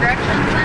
direction.